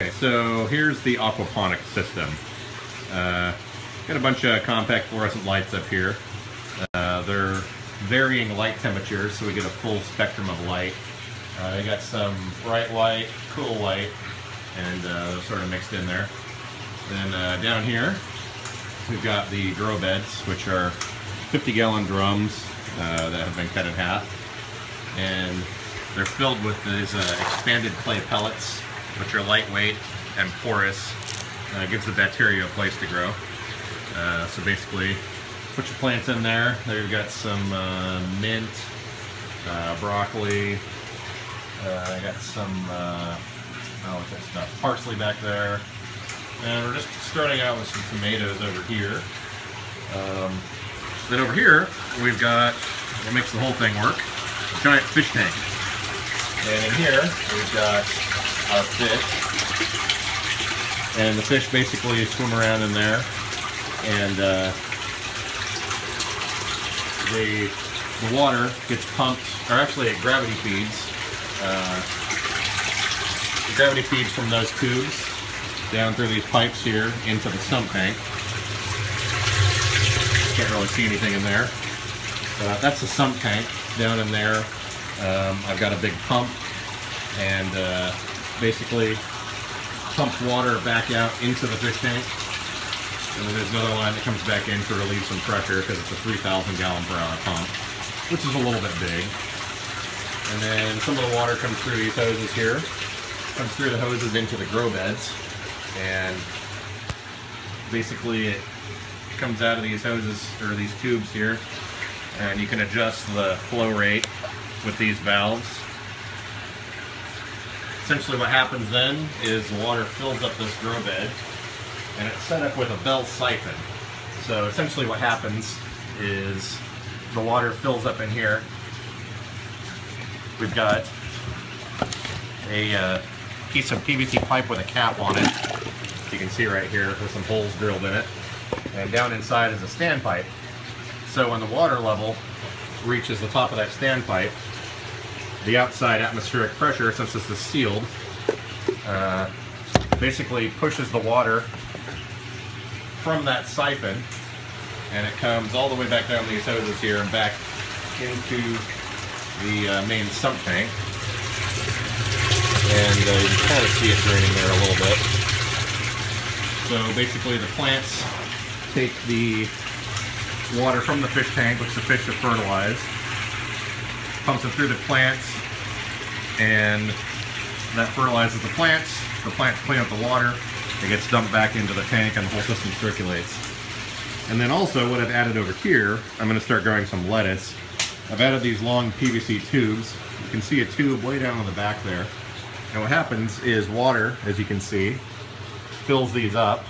Okay, so here's the aquaponic system. Uh, got a bunch of compact fluorescent lights up here. Uh, they're varying light temperatures, so we get a full spectrum of light. Uh, they got some bright light, cool light, and uh, sort of mixed in there. Then uh, down here, we've got the grow beds, which are 50 gallon drums uh, that have been cut in half. And they're filled with these uh, expanded clay pellets, which are lightweight and porous. Uh, gives the bacteria a place to grow. Uh, so basically, put your plants in there. There you've got some uh, mint, uh, broccoli. Uh, I got some, uh, oh, what's that stuff? Parsley back there. And we're just starting out with some tomatoes over here. Um, then over here, we've got, what makes the whole thing work, a giant fish tank. And in here, we've got our fish. And the fish basically swim around in there. And uh, the, the water gets pumped, or actually it gravity feeds. Uh, gravity feeds from those tubes down through these pipes here into the sump tank. Can't really see anything in there. Uh, that's the sump tank down in there. Um, I've got a big pump and uh, basically pumps water back out into the fish tank. And then there's another line that comes back in to relieve some pressure because it's a 3,000 gallon per hour pump, which is a little bit big. And then some of the water comes through these hoses here, comes through the hoses into the grow beds, and basically it comes out of these hoses or these tubes here, and you can adjust the flow rate with these valves. Essentially what happens then is the water fills up this grow bed and it's set up with a bell siphon. So essentially what happens is the water fills up in here. We've got a uh, piece of PVC pipe with a cap on it. You can see right here with some holes drilled in it. And down inside is a standpipe. So when the water level reaches the top of that standpipe, the outside atmospheric pressure, since this is sealed, uh, basically pushes the water from that siphon and it comes all the way back down these hoses here and back into the uh, main sump tank. And uh, you can kind of see it draining there a little bit. So basically the plants take the water from the fish tank, which the fish have fertilized, pumps it through the plants, and that fertilizes the plants. The plants clean up the water, it gets dumped back into the tank, and the whole system circulates. And then also what I've added over here, I'm going to start growing some lettuce. I've added these long PVC tubes. You can see a tube way down on the back there. And what happens is water, as you can see, fills these up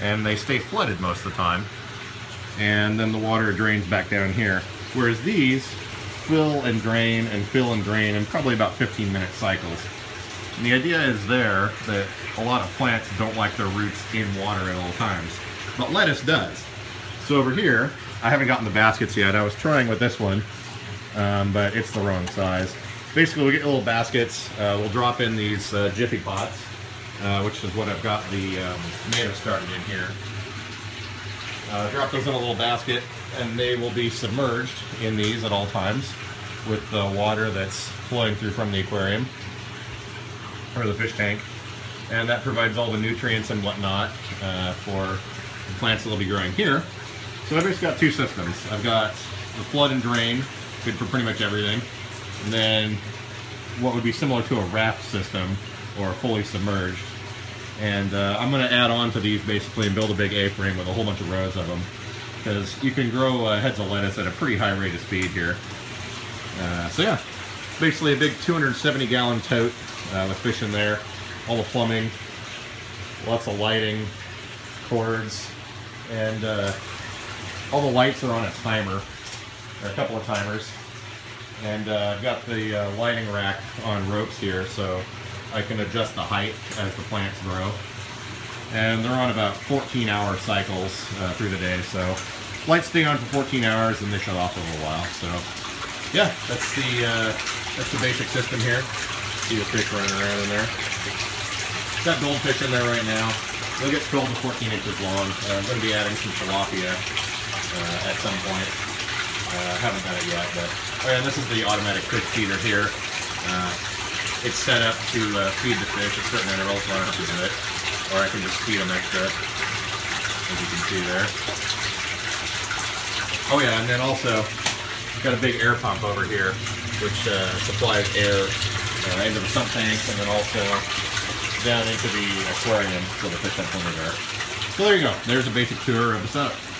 and they stay flooded most of the time. And then the water drains back down here. Whereas these fill and drain and fill and drain in probably about 15 minute cycles. And the idea is there that a lot of plants don't like their roots in water at all times. But lettuce does. So over here, I haven't gotten the baskets yet. I was trying with this one, um, but it's the wrong size. Basically, we get little baskets. Uh, we'll drop in these uh, Jiffy pots, uh, which is what I've got the um, tomatoes starting in here. Uh, drop those in a little basket, and they will be submerged in these at all times with the water that's flowing through from the aquarium or the fish tank. And that provides all the nutrients and whatnot uh, for the plants that will be growing here. So I've just got two systems. I've got the flood and drain, good for pretty much everything. And then what would be similar to a raft system or fully submerged. And uh, I'm going to add on to these basically and build a big A-frame with a whole bunch of rows of them. Because you can grow uh, heads of lettuce at a pretty high rate of speed here. Uh, so yeah, basically a big 270 gallon tote uh, with fish in there, all the plumbing, lots of lighting, cords, and uh, all the lights are on a timer, or a couple of timers. And uh, I've got the lighting rack on ropes here, so I can adjust the height as the plants grow. And they're on about 14 hour cycles uh, through the day, so lights stay on for 14 hours and they shut off a little while. So yeah, that's the uh, that's the basic system here. See the fish running around in there. got goldfish in there right now. They'll get 12 to 14 inches long. Uh, I'm going to be adding some tilapia uh, at some point. Uh, haven't done it yet, but oh and this is the automatic fish feeder here. Uh, it's set up to uh, feed the fish at certain intervals, so I don't have to do it, or I can just feed them extra, as you can see there. Oh yeah, and then also I've got a big air pump over here, which uh, supplies air uh, into the sump tanks and then also down into the aquarium so the fish plenty of air. So there you go. There's a basic tour of the setup.